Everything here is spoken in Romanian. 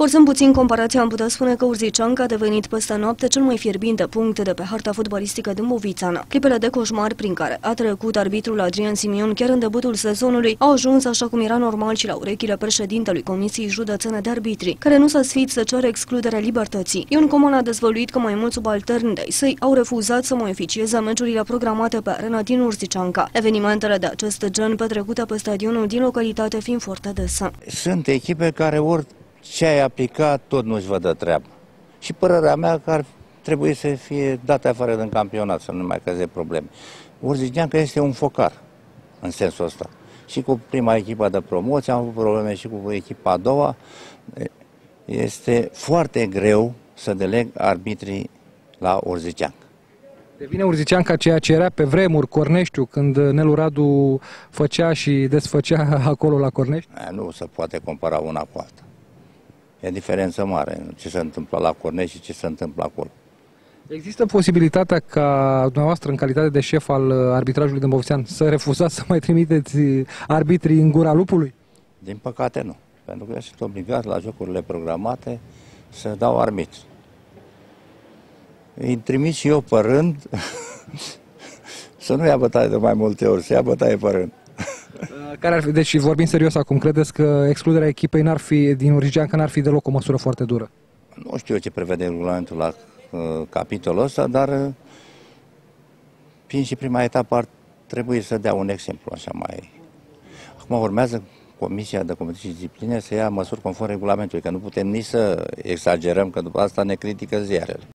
Forțând puțin comparația, am putea spune că Urzicianca a devenit peste noapte cel mai fierbinte punct de pe harta fotbalistică din Movițana. Clipele de coșmar prin care a trecut arbitrul Adrian Simion chiar în debutul sezonului au ajuns așa cum era normal și la urechile președintelui Comisiei Județene de Arbitri, care nu s-a sfit să ceară excluderea libertății. Ion Coman a dezvăluit că mai mulți subalterni de săi au refuzat să mai oficieze meciurile programate pe arena din Urzicianca. Evenimentele de acest gen petrecute pe stadionul din localitate fiind foarte dese. Sunt echipe care ori ce ai aplicat, tot nu-și vă dă treabă. Și părerea mea că ar trebui să fie date afară din campionat, să nu mai căze probleme. Urzigeanca este un focar, în sensul ăsta. Și cu prima echipă de promoție am avut probleme și cu echipa a doua. Este foarte greu să deleg arbitrii la Urziceanca. Devine Urziceanca ceea ce era pe vremuri Corneștiu, când Nelu Radu făcea și desfăcea acolo la Cornești? Nu se poate compara una cu alta. E diferență mare ce se întâmplă la Cornești și ce se întâmplă acolo. Există posibilitatea ca dumneavoastră, în calitate de șef al arbitrajului de Movisean, să refuzați să mai trimiteți arbitrii în gura lupului? Din păcate nu, pentru că eu sunt obligat la jocurile programate să dau arbitri. Îi trimit și eu pe rând să nu ia bătaie de mai multe ori, să ia bătaie pe rând. Care ar fi, deci vorbim serios acum, credeți că excluderea echipei n-ar fi, din că n-ar fi deloc o măsură foarte dură? Nu știu eu ce prevede regulamentul la uh, capitolul ăsta, dar uh, fiind și prima etapă ar trebui să dea un exemplu așa mai... Acum urmează Comisia de Competiție și Discipline să ia măsuri conform regulamentului, că nu putem nici să exagerăm, că după asta ne critică ziarele.